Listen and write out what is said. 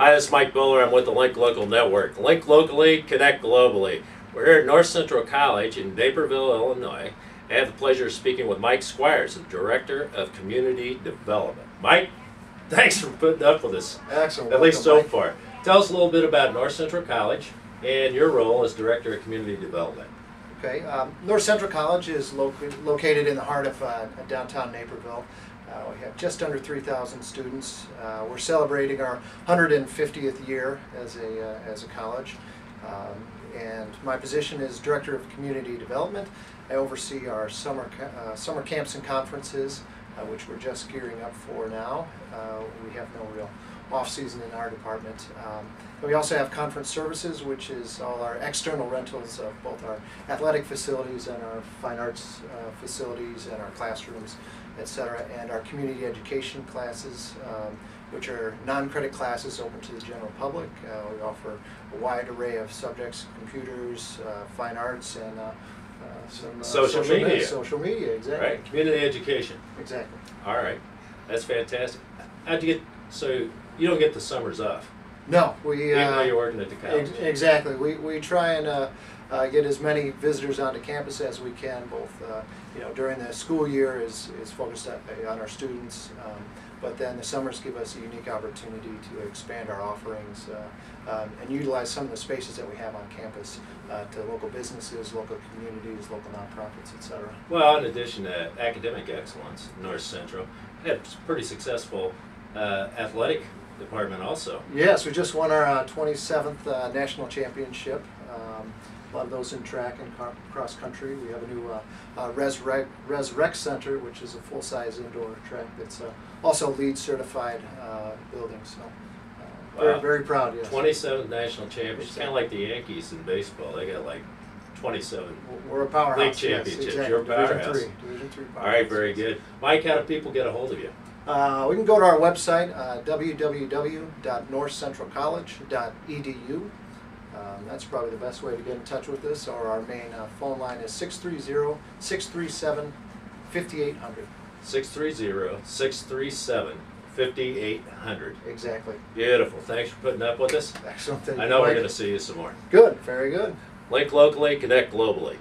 Hi, this is Mike Boehler. I'm with the Link Local Network. Link locally, connect globally. We're here at North Central College in Naperville, Illinois. I have the pleasure of speaking with Mike Squires, the Director of Community Development. Mike, thanks for putting up with us, Excellent. at least so Welcome, far. Tell us a little bit about North Central College and your role as Director of Community Development. Okay. Um, North Central College is loca- located in the heart of uh, downtown Naperville. Uh, we have just under 3,000 students. Uh, we're celebrating our 150th year as a, uh, as a college. Um, and my position is Director of Community Development. I oversee our summer, uh, summer camps and conferences, uh, which we're just gearing up for now. Uh, we have no real off-season in our department. Um, we also have conference services, which is all our external rentals of both our athletic facilities and our fine arts uh, facilities and our classrooms, et cetera, and our community education classes, um, which are non-credit classes open to the general public. Uh, we offer a wide array of subjects, computers, uh, fine arts, and uh, uh, some uh, Social me- media. Social media, exactly. Right? Community education. Exactly. All right. That's fantastic. How'd you get, so you don't get the summers off, No, we. even uh, though you're working at the college? Ex- Exactly. We, we try and uh, uh, get as many visitors onto campus as we can, both, uh, you know, during the school year is, is focused on, on our students. Um, but then the summers give us a unique opportunity to expand our offerings uh, um, and utilize some of the spaces that we have on campus uh, to local businesses, local communities, local nonprofits, etc. Well, in addition to academic excellence, North Central had pretty successful uh, athletic department also. Yes, we just won our uh, 27th uh, national championship. Um, a lot of those in track and car- cross country. We have a new uh, uh, Res, Rec, Res Rec Center, which is a full size indoor track that's uh, also LEED certified uh, building. So, uh, very, Wow. very proud. Yes. 27th national championship, kind of like the Yankees in baseball. They got like 27. We're a powerhouse. League yes, championships, exactly. you're a Division. Three. Division three. All right, very good. Mike, how do people get a hold of you? Uh, we can go to our website, uh, www.northcentralcollege.edu. Um, that's probably the best way to get in touch with us, or our main uh, phone line is 630 637 5800. 630 637 5800. Exactly. Beautiful. Thanks for putting up with us. Excellent. Thank I know we're going to see you some more. Good, very good. Link locally, connect globally.